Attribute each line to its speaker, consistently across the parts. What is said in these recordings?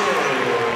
Speaker 1: Brasil!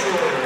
Speaker 1: Shore.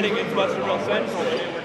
Speaker 2: Start the run against Central.